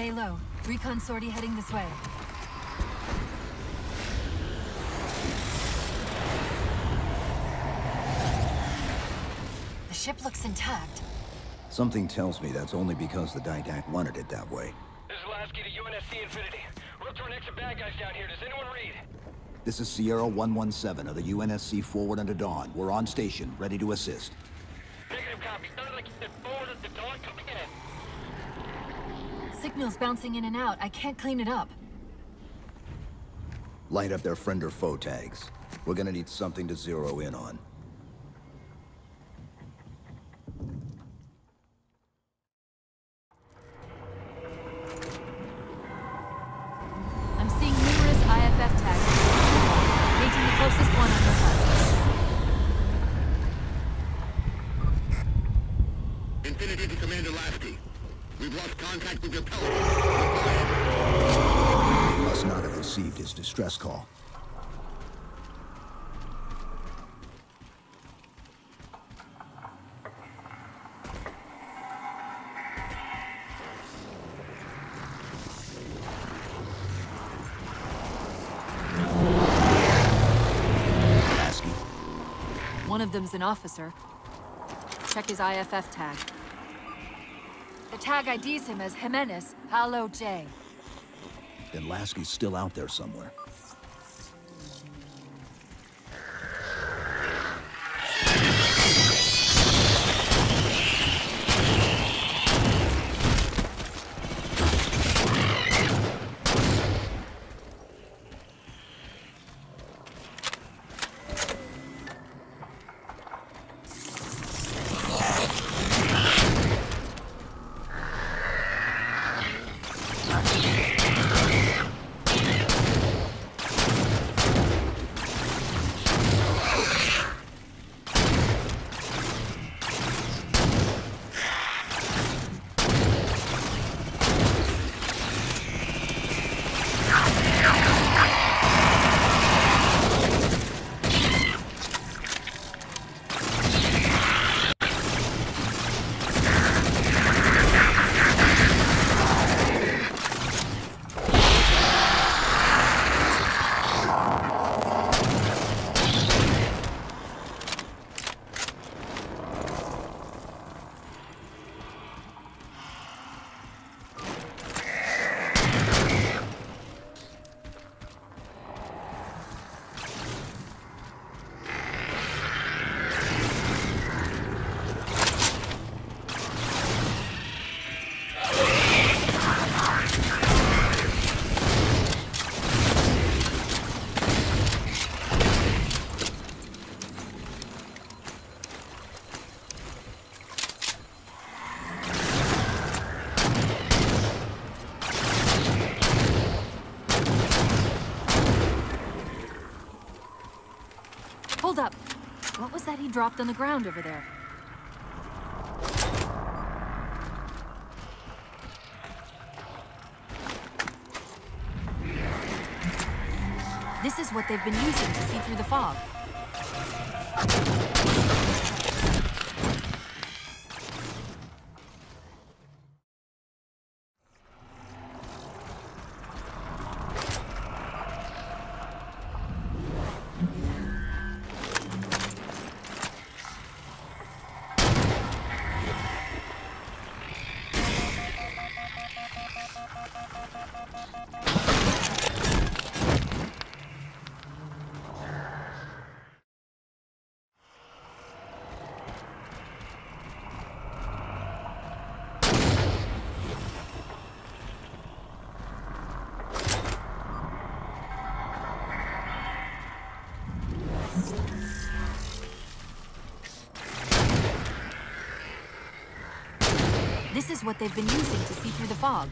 Stay low. Recon sortie heading this way. The ship looks intact. Something tells me that's only because the Didact wanted it that way. This is Lasky to UNSC Infinity. We're up to our next bad guys down here. Does anyone read? This is Sierra 117 of the UNSC Forward Unto Dawn. We're on station, ready to assist. Negative copy. Sounded like you said forward at the dawn. Come again. Signal's bouncing in and out. I can't clean it up. Light up their friend or foe tags. We're gonna need something to zero in on. One of them's an officer. Check his IFF tag. The tag IDs him as Jimenez, Palo J. then Lasky's still out there somewhere. That he dropped on the ground over there? This is what they've been using to see through the fog. Is what they've been using to see through the fog.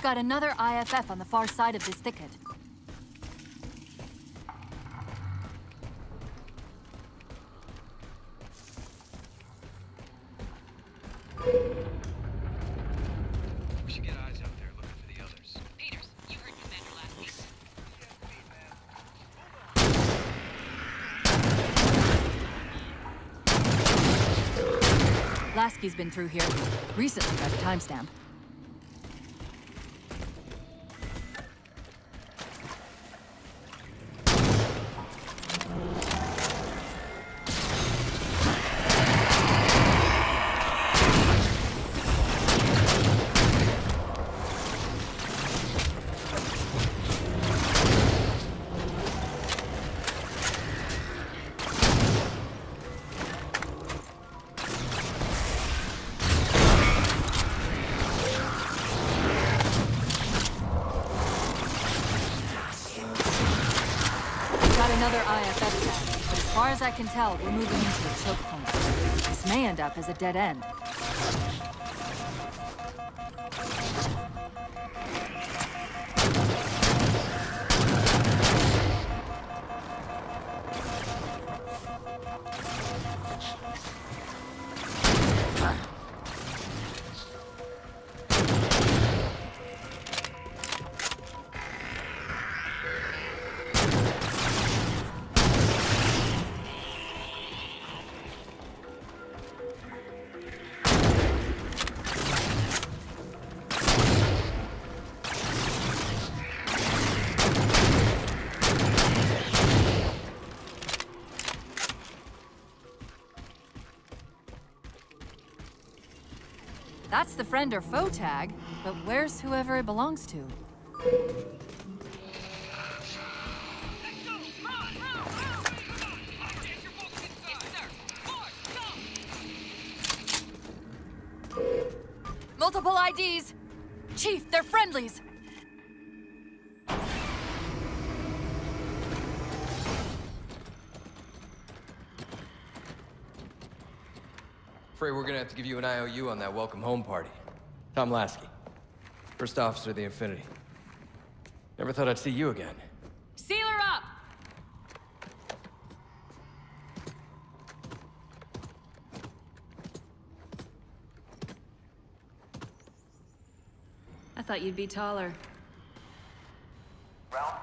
We've got another IFF on the far side of this thicket. We should get eyes out there looking for the others. Peters, you heard Commander Lasky. Lasky's been through here. Recently by the timestamp. Can tell, we're moving into a choke point. This may end up as a dead end. That's the friend or foe tag, but where's whoever it belongs to? Have to give you an IOU on that welcome home party. Tom Lasky, first officer of the Infinity. Never thought I'd see you again. Seal her up! I thought you'd be taller. Ground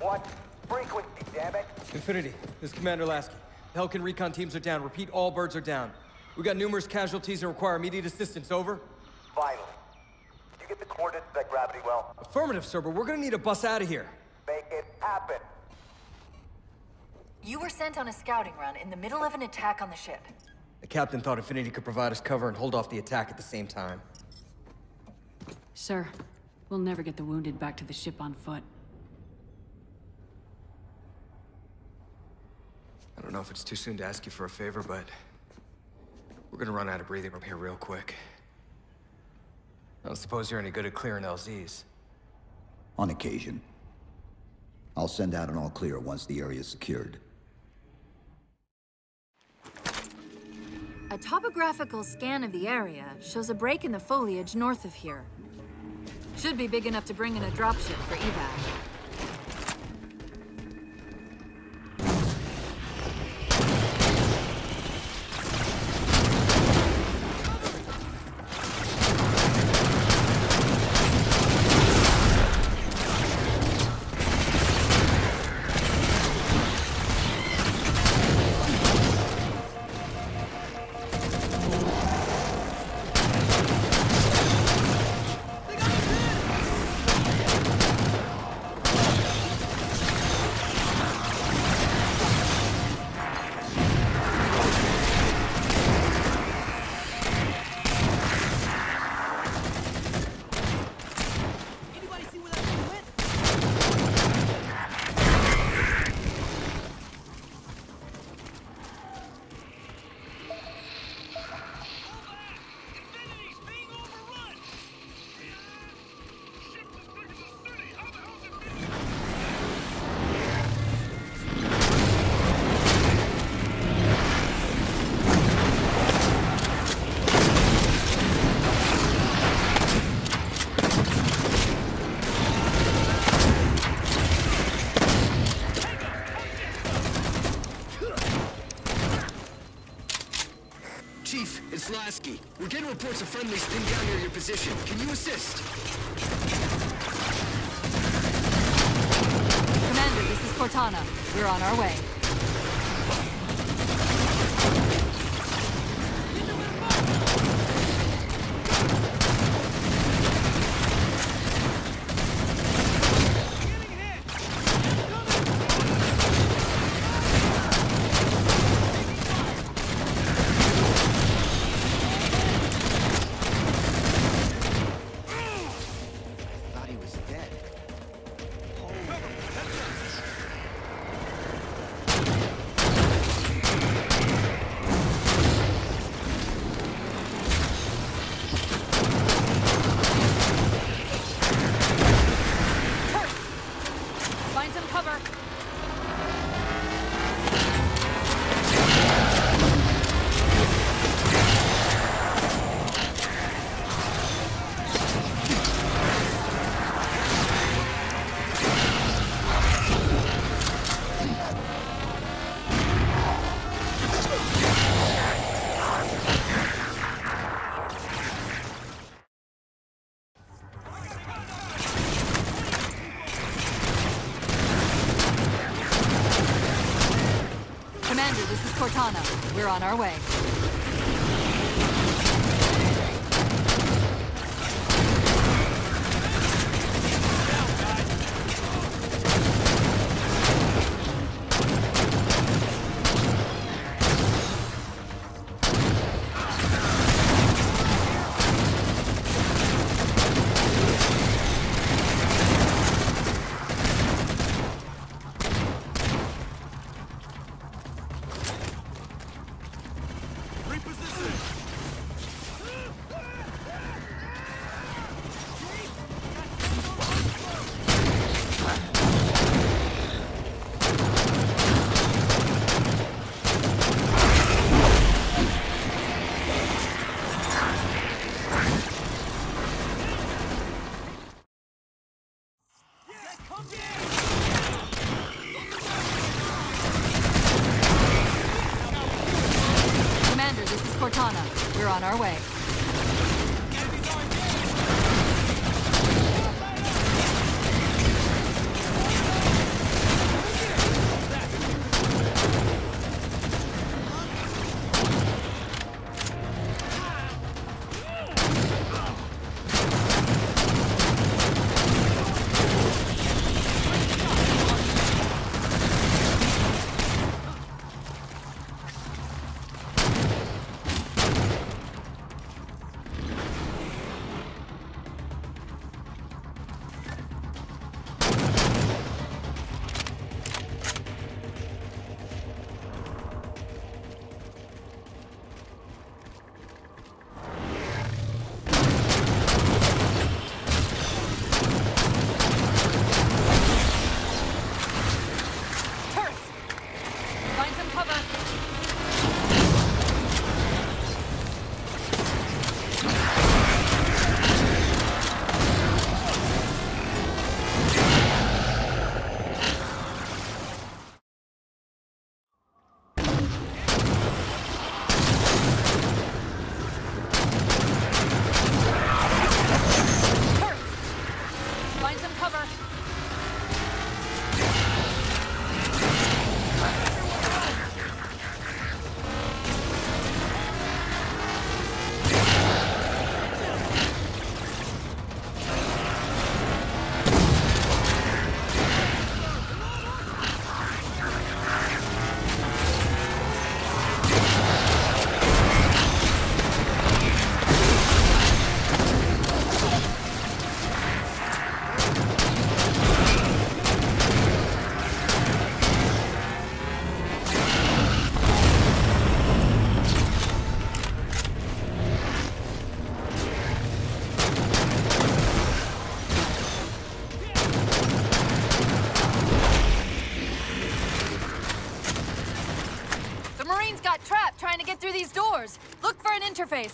What frequency, damn it? Infinity, this is Commander Lasky. The Pelican recon teams are down. Repeat, all birds are down. We got numerous casualties and require immediate assistance. Over. Vital. Did you get the coordinates of that gravity well? Affirmative, sir, but we're gonna need a bus out of here. Make it happen. You were sent on a scouting run in the middle of an attack on the ship. The captain thought Infinity could provide us cover and hold off the attack at the same time. Sir, we'll never get the wounded back to the ship on foot. Don't know if it's too soon to ask you for a favor, but we're gonna run out of breathing room here real quick. I don't suppose you're any good at clearing LZs. On occasion. I'll send out an all clear once the area is secured. A topographical scan of the area shows a break in the foliage north of here. Should be big enough to bring in a dropship for evac. Reports of friendlies pinned down near your position. Can you assist? Commander, this is Cortana. We're on our way. We're on our way. Interface.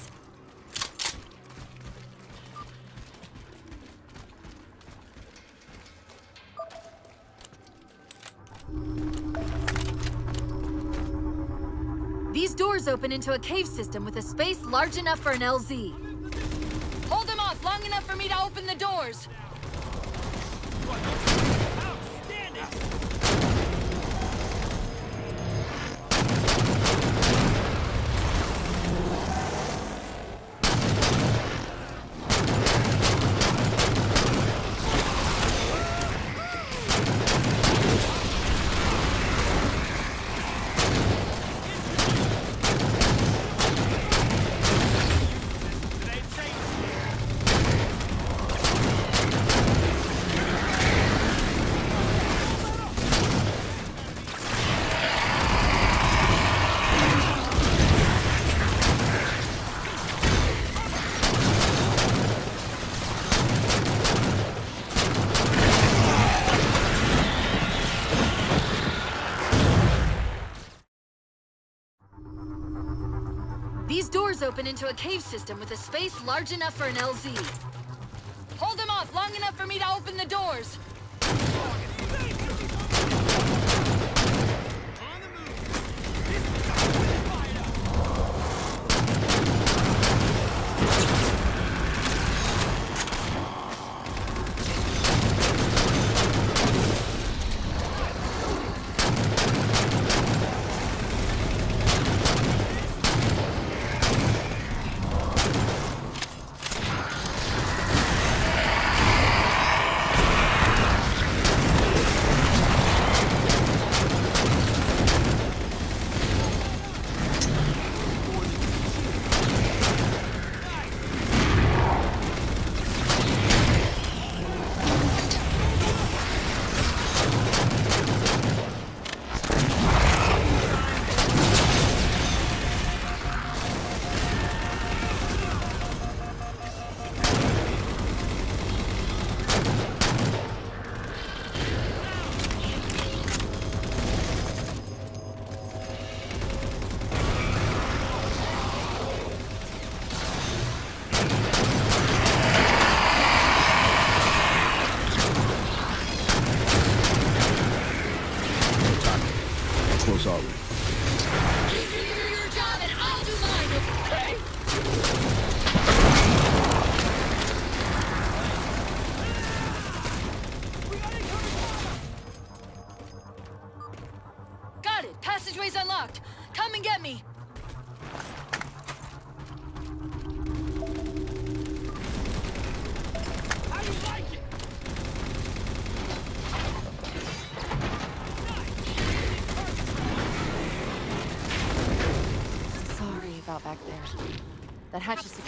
These doors open into a cave system with a space large enough for an LZ. Hold them off long enough for me to open the doors. These into a cave system with a space large enough for an LZ.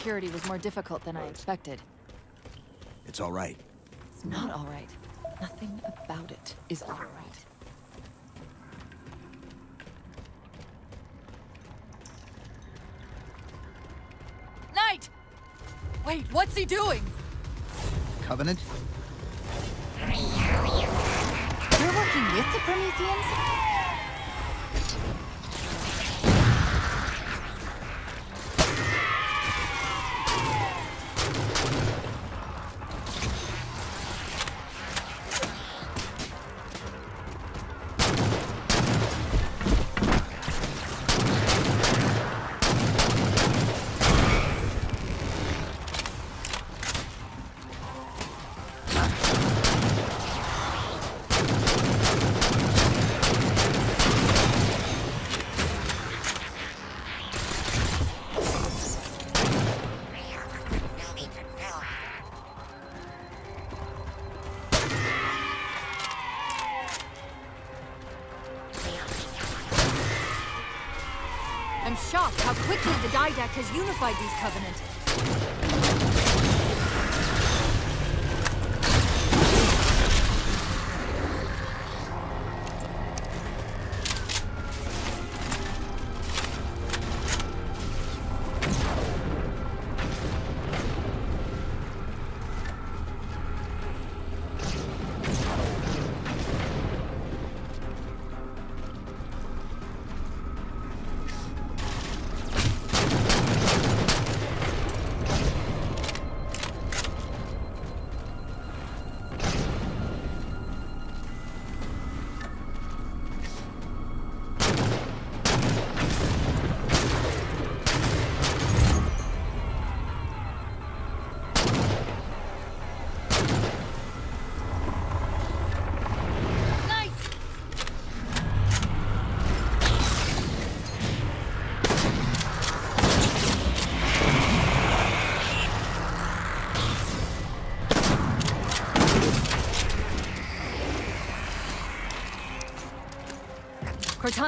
Security was more difficult than I expected. It's all right. It's not all right. Nothing about it is all right. Knight! Wait, what's he doing? Covenant? You're working with the Prometheans? Has unified these Covenant.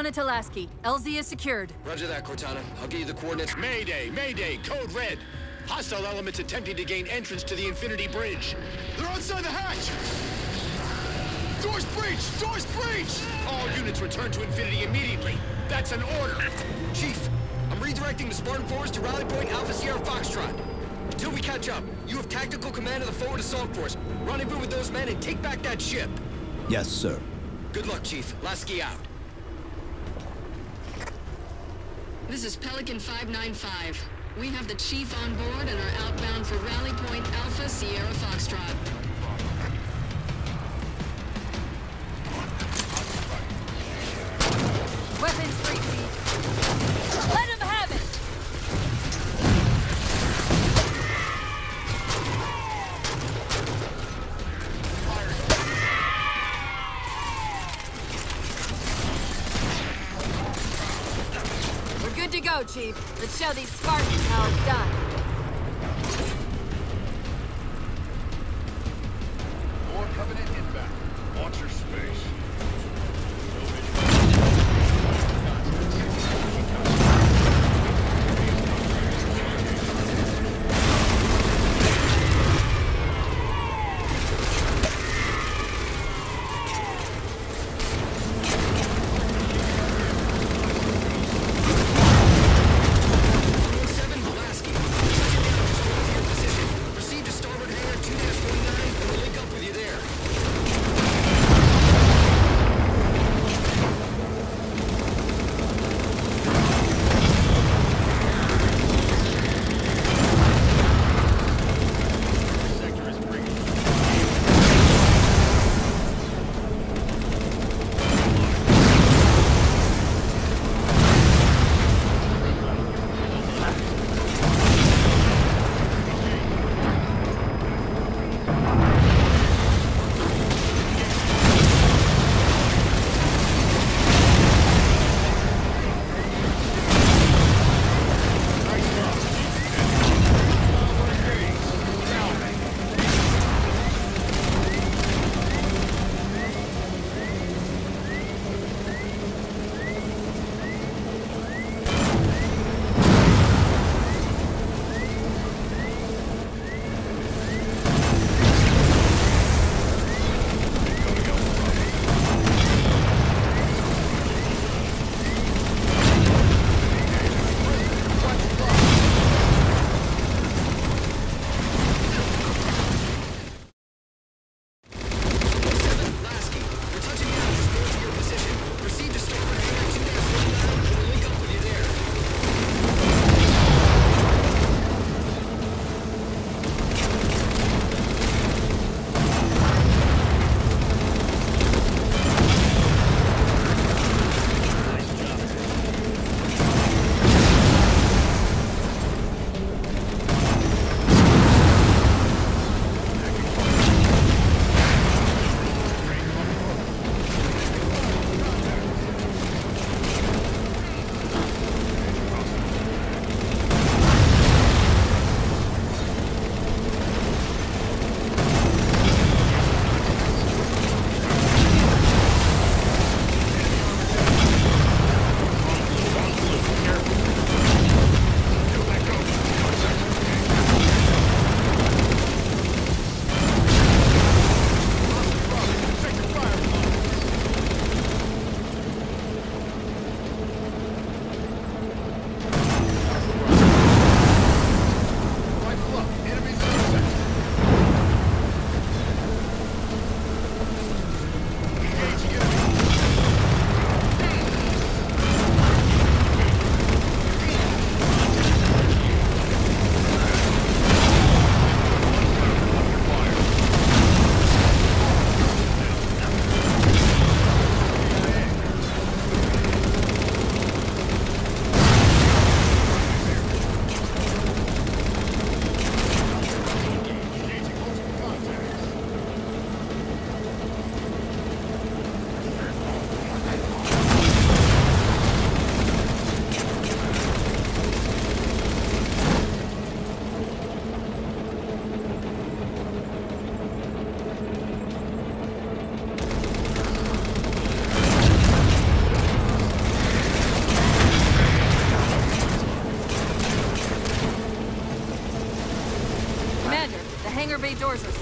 Cortana to Lasky. LZ is secured. Roger that, Cortana. I'll give you the coordinates. Mayday! Mayday! Code Red! Hostile elements attempting to gain entrance to the Infinity Bridge. They're outside the hatch! Doors breached! Doors breached! All units return to Infinity immediately. That's an order. Chief, I'm redirecting the Spartan force to rally point Alpha Sierra Foxtrot. Until we catch up, you have tactical command of the forward assault force. Rendezvous with those men and take back that ship. Yes, sir. Good luck, Chief. Lasky out. This is Pelican 595. We have the Chief on board and are outbound for Rally Point Alpha Sierra Foxtrot.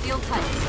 Doors tight.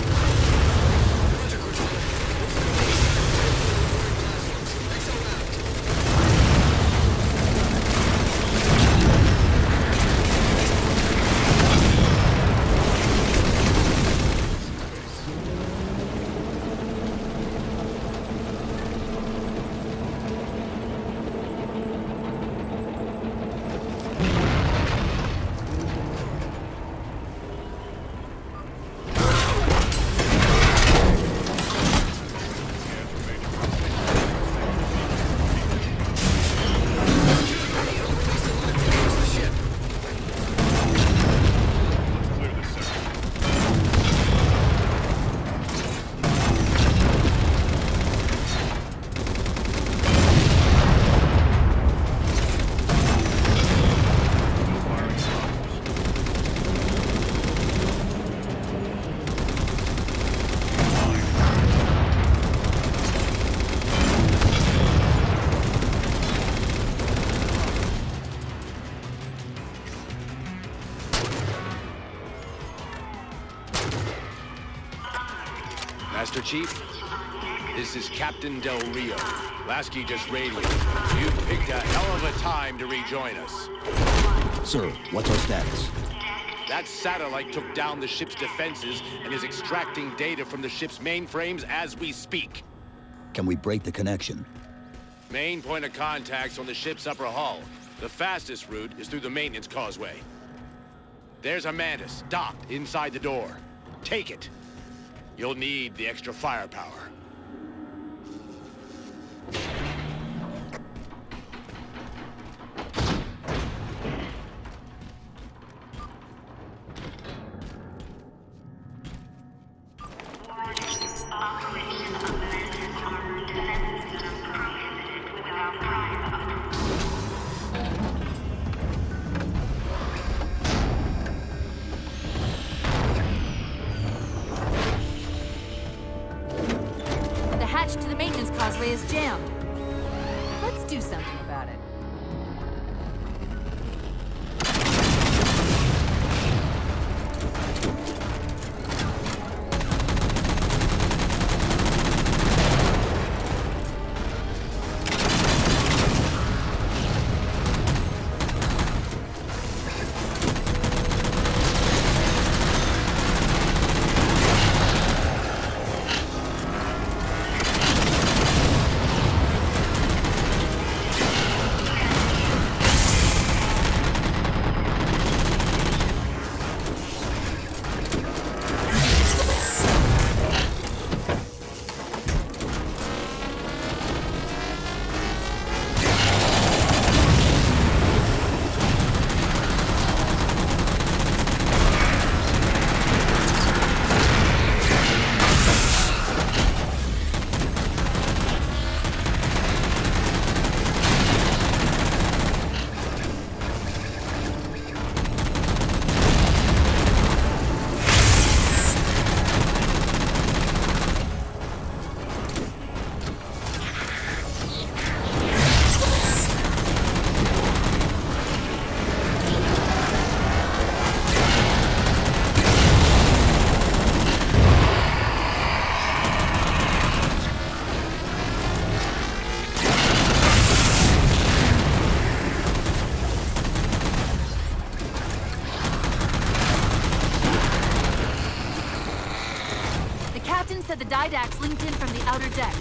Chief, this is Captain Del Rio. Lasky just radioed. You picked a hell of a time to rejoin us. Sir, what's our status? That satellite took down the ship's defenses and is extracting data from the ship's mainframes as we speak. Can we break the connection? Main point of contact's on the ship's upper hull. The fastest route is through the maintenance causeway. There's a Mantis, docked inside the door. Take it. You'll need the extra firepower. Outer deck.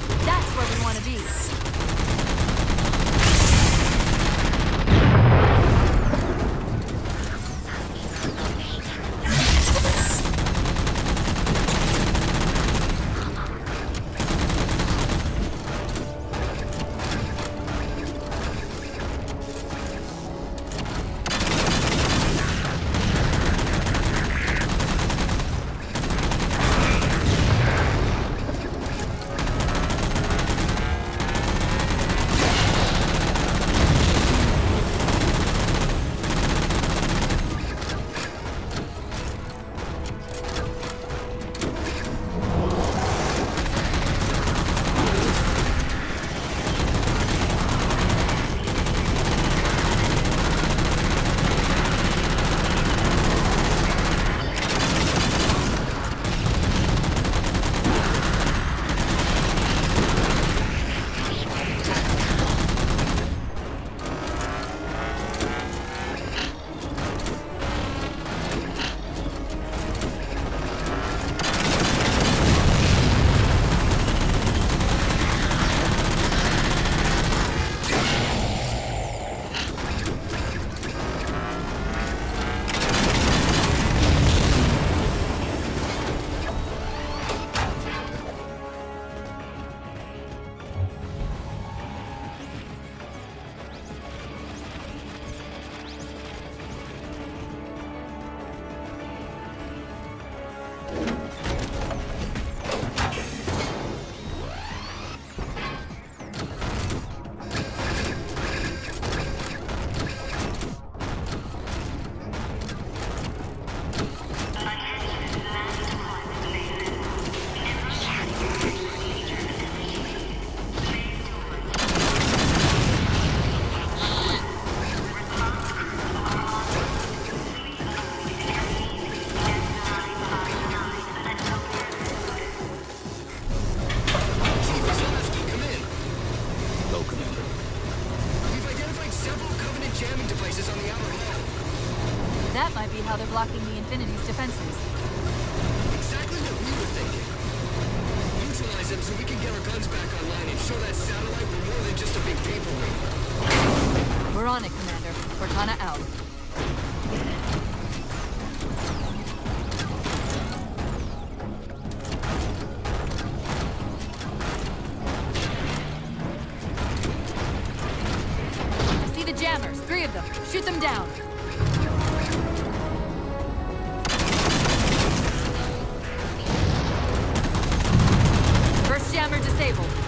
Disabled.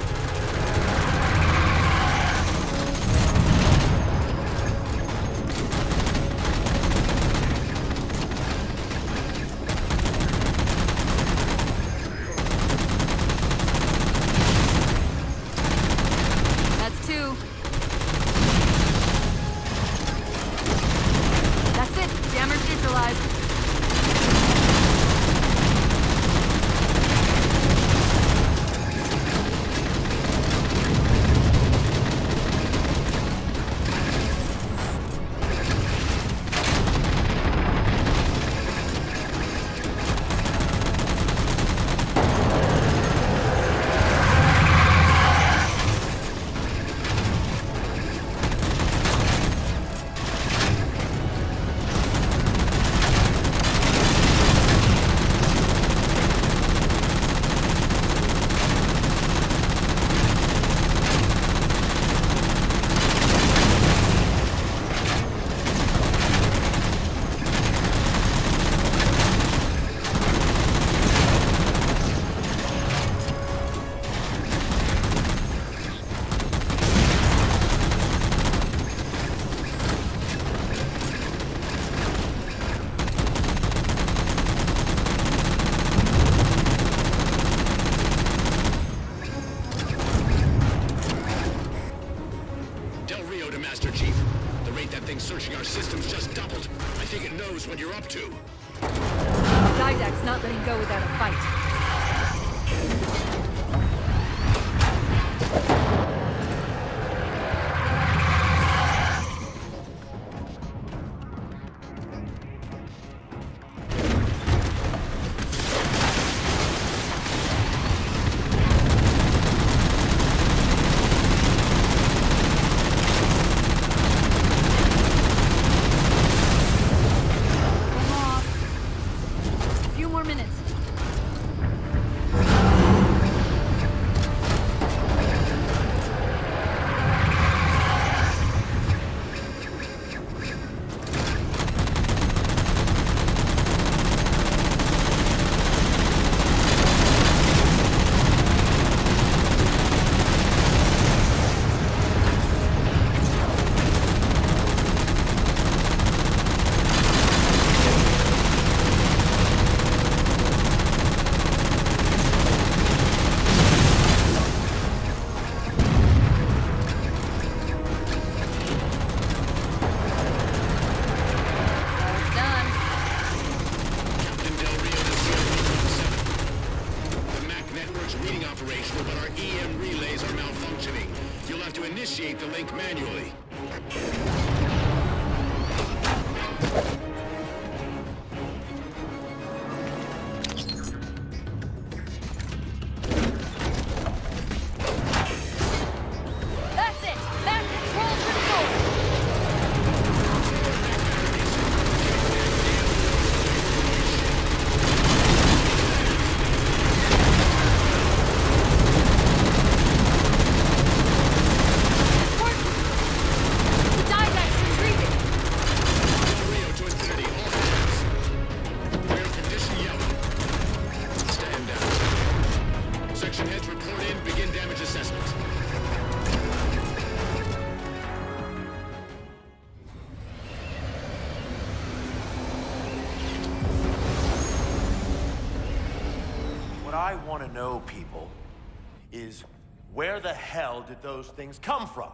Did those things come from?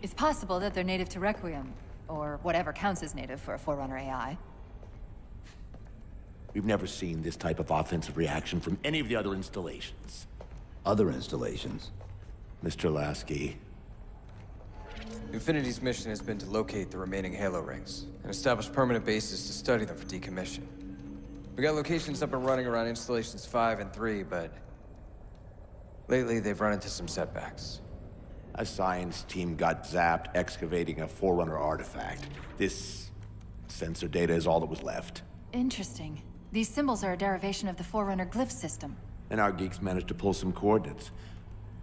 It's possible that they're native to Requiem, or whatever counts as native for a Forerunner AI. We've never seen this type of offensive reaction from any of the other installations. Other installations. Mr. Lasky, Infinity's mission has been to locate the remaining Halo rings, and establish permanent bases to study them for decommission. We got locations up and running around installations 5 and 3, but... Lately, they've run into some setbacks. A science team got zapped excavating a Forerunner artifact. This sensor data is all that was left. Interesting. These symbols are a derivation of the Forerunner glyph system. And our geeks managed to pull some coordinates.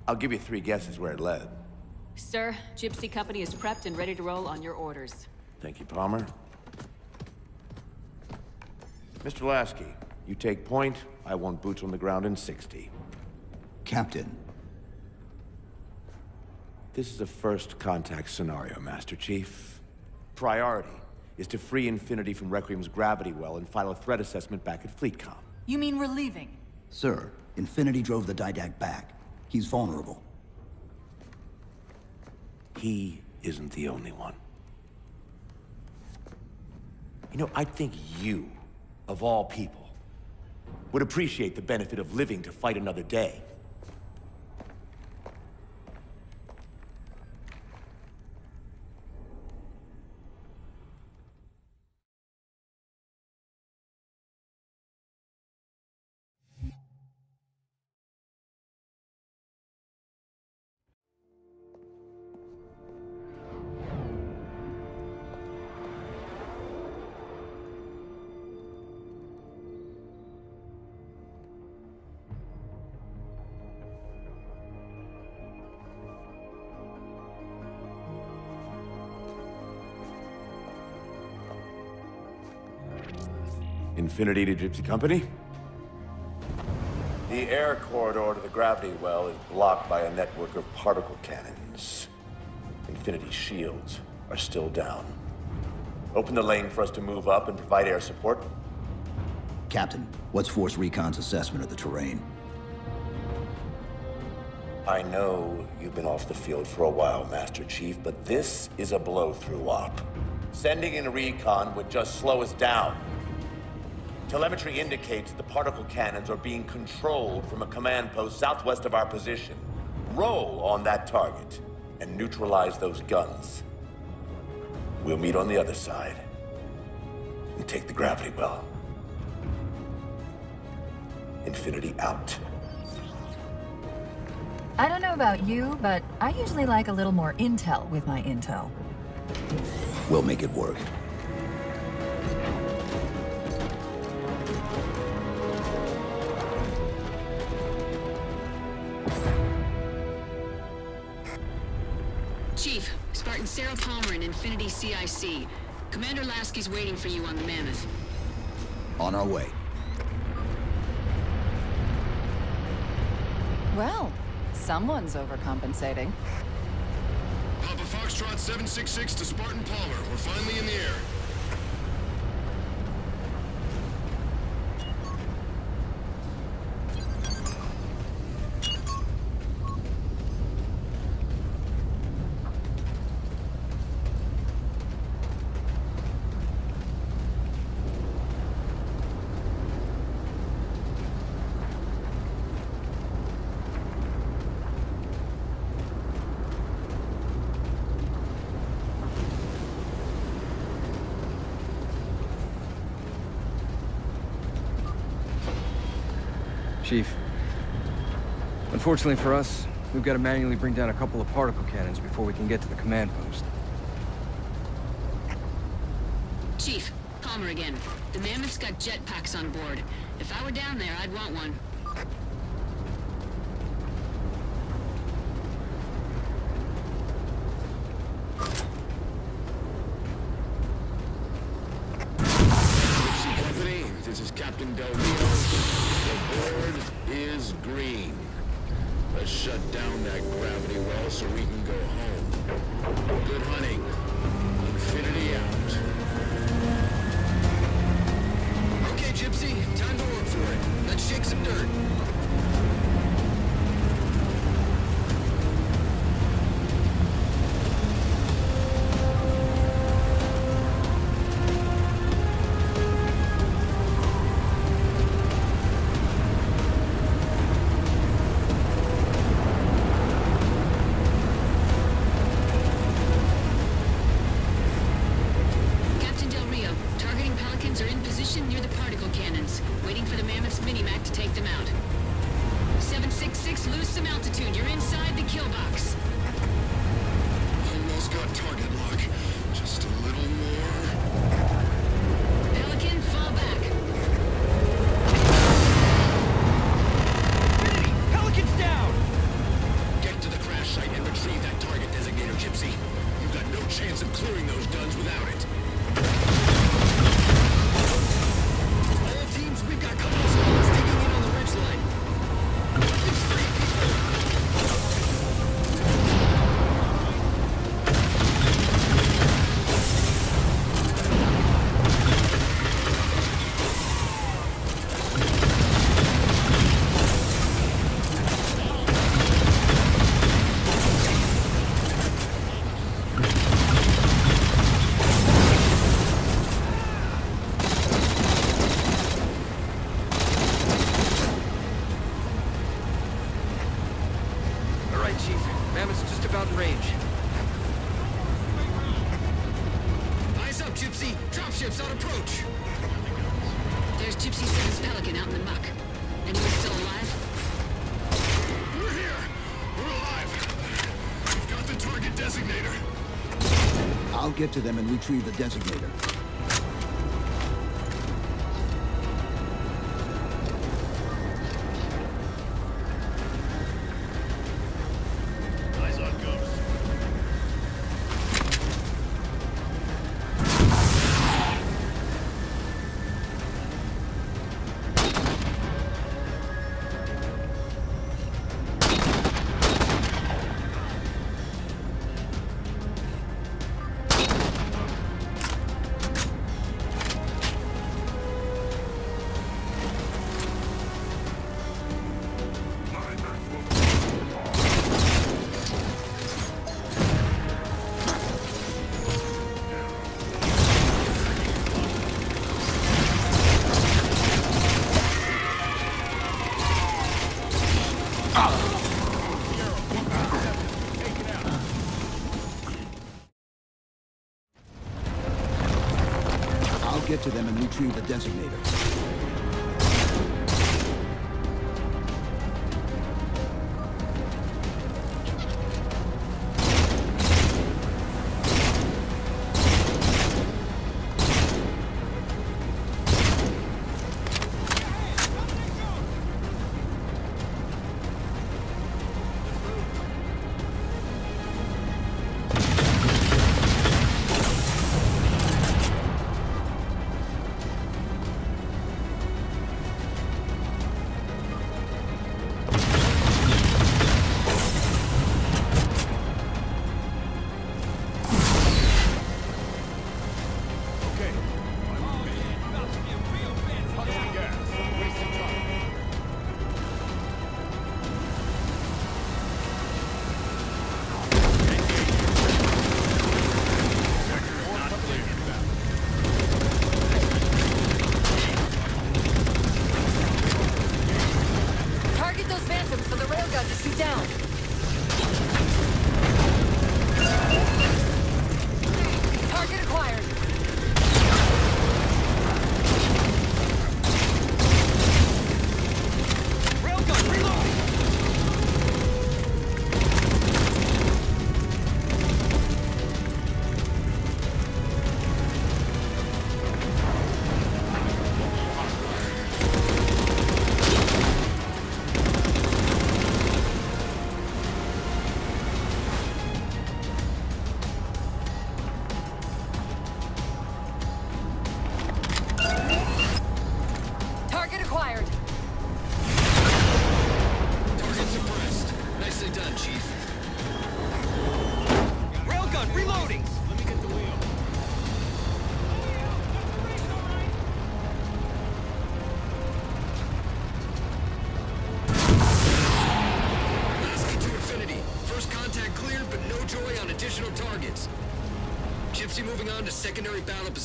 I'll give you three guesses where it led. Sir, Gypsy Company is prepped and ready to roll on your orders. Thank you, Palmer. Mr. Lasky, you take point. I want boots on the ground in 60. Captain, This is a first contact scenario, Master Chief. Priority is to free Infinity from Requiem's gravity well and file a threat assessment back at FleetCom. You mean we're leaving? sir, Infinity drove the Didact back. He's vulnerable. He isn't the only one. You know, I think you, of all people, would appreciate the benefit of living to fight another day. Infinity to Gypsy Company? The air corridor to the gravity well is blocked by a network of particle cannons. Infinity shields are still down. Open the lane for us to move up and provide air support. Captain, what's Force Recon's assessment of the terrain? I know you've been off the field for a while, Master Chief, but this is a blow-through op. Sending in a recon would just slow us down. Telemetry indicates the particle cannons are being controlled from a command post southwest of our position. Roll on that target and neutralize those guns. We'll meet on the other side and take the gravity well. Infinity out. I don't know about you, but I usually like a little more intel with my intel. We'll make it work. Chief, Spartan Sarah Palmer in Infinity CIC. Commander Lasky's waiting for you on the Mammoth. On our way. Well, someone's overcompensating. Papa Foxtrot 766 to Spartan Palmer. We're finally in the air. Chief. Unfortunately for us, we've got to manually bring down a couple of particle cannons before we can get to the command post. Chief, Palmer again. The Mammoth's got jetpacks on board. If I were down there, I'd want one. Dropships on approach. There's Gypsy 7's Pelican out in the muck. Anyone still alive? We're here! We're alive! We've got the target designator. I'll get to them and retrieve the designator. The designator.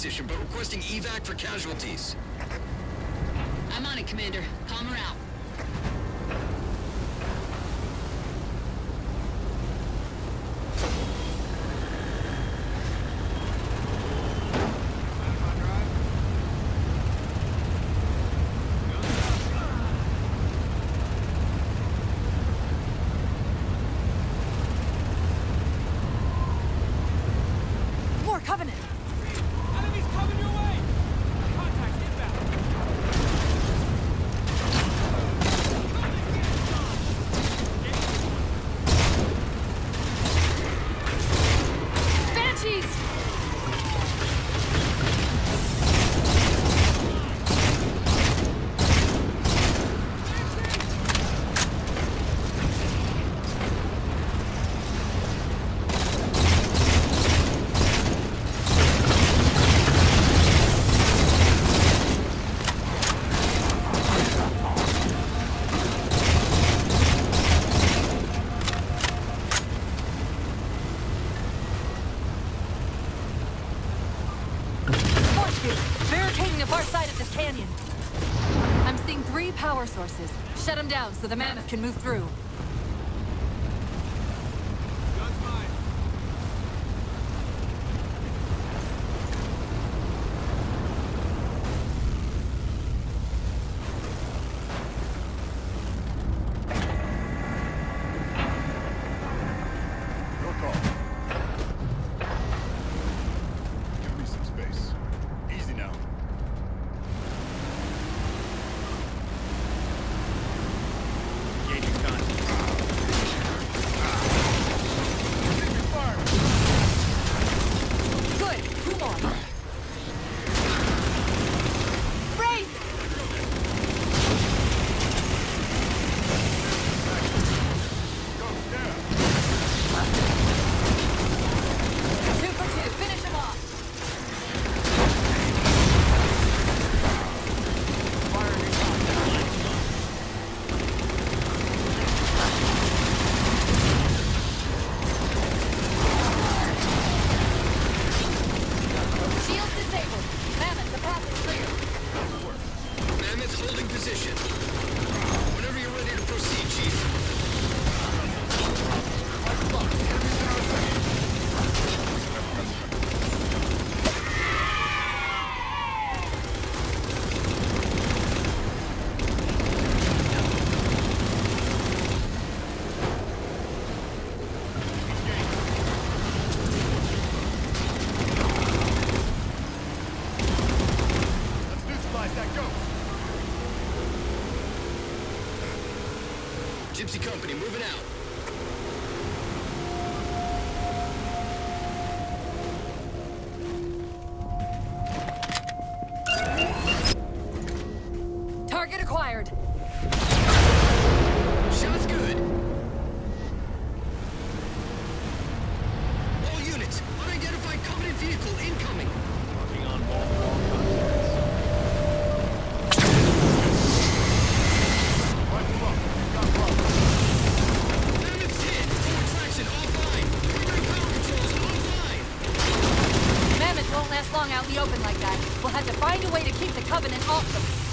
Position, but requesting evac for casualties. I'm on it, Commander. Calm her out. More Covenant. Enemies coming your way! Contacts inbound! Banshees! Force field, barricading the far side of this canyon. I'm seeing three power sources. Shut them down so the mammoth can move through. Like that. We'll have to find a way to keep the Covenant off them.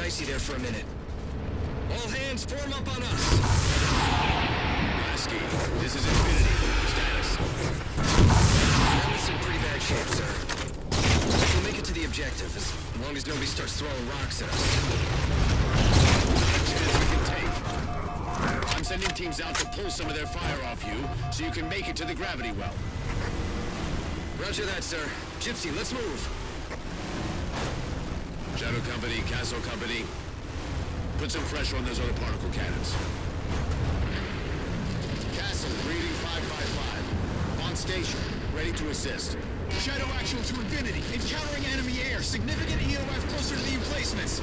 Dicey there for a minute. All hands form up on us. Lasky, this is Infinity. Status. Mammoth's in pretty bad shape, sir. We'll make it to the objective, as long as nobody starts throwing rocks at us. Chance we can take. I'm sending teams out to pull some of their fire off you, so you can make it to the gravity well. Roger that, sir. Gypsy, let's move. Shadow Company, Castle Company, put some pressure on those other particle cannons. Castle, reading 555. On station, ready to assist. Shadow actual to Infinity. Encountering enemy air. Significant EOF closer to the emplacements.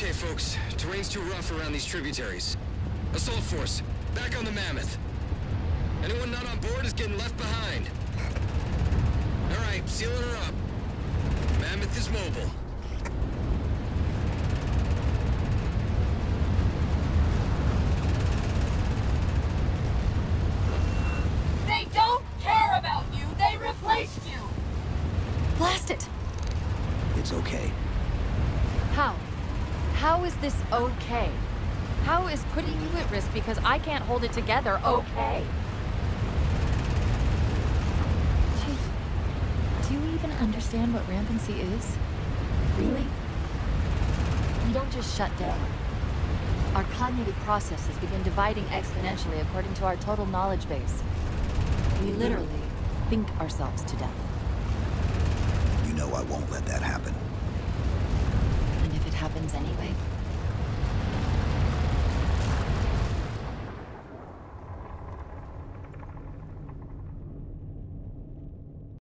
Okay, folks. Terrain's too rough around these tributaries. Assault force, back on the Mammoth. Anyone not on board is getting left behind. All right, sealing her up. Mammoth is mobile. It's okay. How? How is this okay? How is putting you at risk because I can't hold it together okay? Chief, do you even understand what rampancy is? Really? We don't just shut down. Our cognitive processes begin dividing exponentially according to our total knowledge base. We literally think ourselves to death. You know I won't let that happen. And if it happens anyway,